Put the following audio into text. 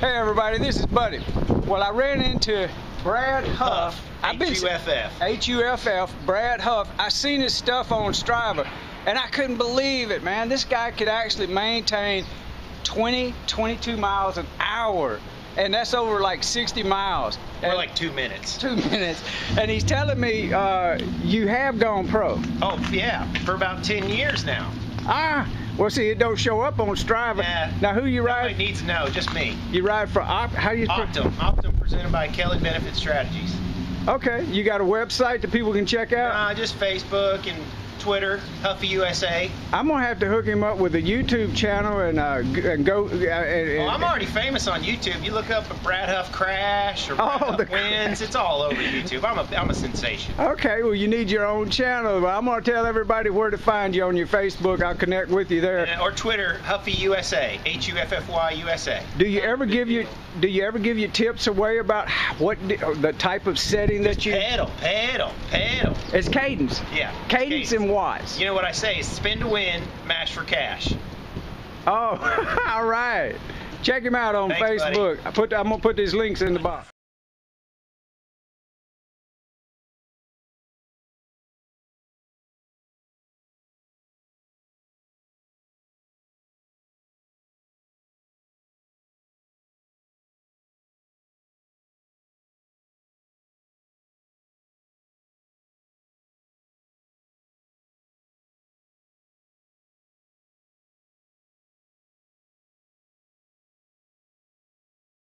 Hey everybody, this is Buddy. Well, I ran into Brad Huff. I've been H-U-F-F. H-U-F-F, Brad Huff. I seen his stuff on Strava, and I couldn't believe it, man. This guy could actually maintain 20, 22 miles an hour. And that's over like 60 miles. Or like two minutes. Two minutes. And he's telling me uh, you have gone pro. Oh, yeah, for about 10 years now. Ah, well, see, it don't show up on Strava. Yeah. Now, who you ride? Nobody needs to know, just me. You ride for Op? How you? Optum. Optum presented by Kelly Benefit Strategies. Okay, you got a website that people can check out? Uh, just Facebook and Twitter, Huffy USA. I'm gonna have to hook him up with a YouTube channel and, uh, and go. Uh, and, well, I'm already famous on YouTube. You look up a Brad Huff crash or Brad oh, Huff wins. It's all over YouTube. I'm a I'm a sensation. Okay, well you need your own channel. I'm gonna tell everybody where to find you on your Facebook. I'll connect with you there. or Twitter, Huffy USA, H U F F Y USA. Do you ever give you Do you ever give your tips away about what the type of setting That you pedal, pedal, pedal? It's cadence. Yeah. Cadence, cadence. and watts. You know what I say? Spin to win, mash for cash. Oh, all right. Check him out on Thanks, Facebook. Buddy. I put I'm gonna put these links in the box.